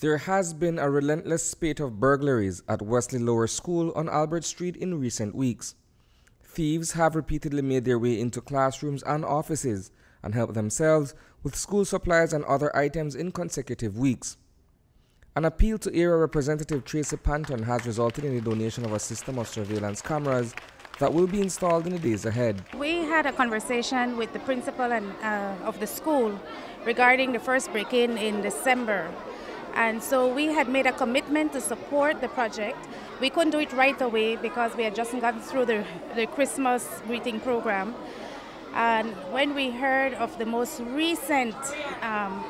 There has been a relentless spate of burglaries at Wesley Lower School on Albert Street in recent weeks. Thieves have repeatedly made their way into classrooms and offices and helped themselves with school supplies and other items in consecutive weeks. An appeal to area Representative Tracey Panton has resulted in the donation of a system of surveillance cameras that will be installed in the days ahead. We had a conversation with the principal and, uh, of the school regarding the first break-in in December. And so we had made a commitment to support the project. We couldn't do it right away because we had just gotten through the, the Christmas greeting program. And when we heard of the most recent um,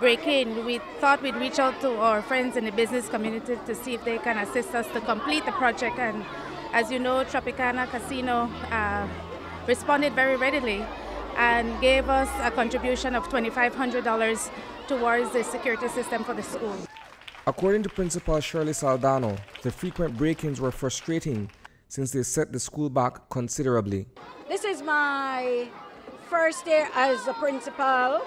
break-in, we thought we'd reach out to our friends in the business community to see if they can assist us to complete the project. And as you know, Tropicana Casino uh, responded very readily and gave us a contribution of $2,500 towards the security system for the school. According to Principal Shirley Saldano, the frequent break-ins were frustrating since they set the school back considerably. This is my first year as a principal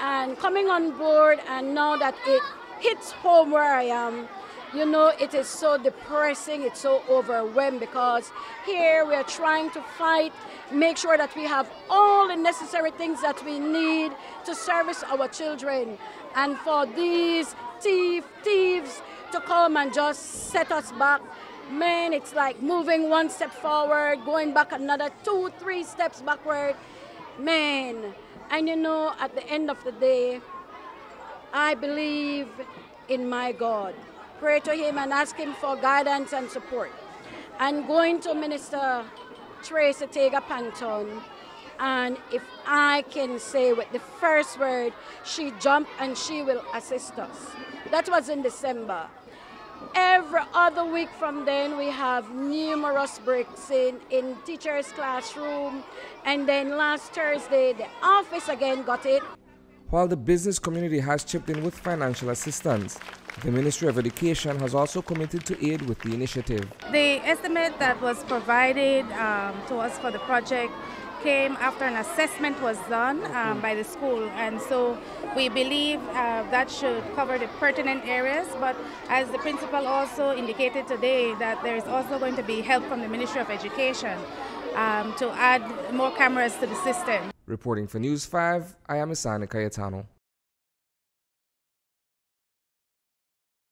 and coming on board and now that it hits home where I am, you know, it is so depressing, it's so overwhelmed because here we are trying to fight, make sure that we have all the necessary things that we need to service our children. And for these thief, thieves to come and just set us back, man, it's like moving one step forward, going back another two, three steps backward. Man, and you know, at the end of the day, I believe in my God pray to him and ask him for guidance and support. And going to Minister Tracey Taegar Panton, and if I can say with the first word, she jumped and she will assist us. That was in December. Every other week from then, we have numerous breaks in, in teachers' classroom. And then last Thursday, the office again got it. While the business community has chipped in with financial assistance, the Ministry of Education has also committed to aid with the initiative. The estimate that was provided um, to us for the project came after an assessment was done um, by the school and so we believe uh, that should cover the pertinent areas but as the principal also indicated today that there is also going to be help from the Ministry of Education um, to add more cameras to the system. Reporting for News 5, I am Isani Cayetano.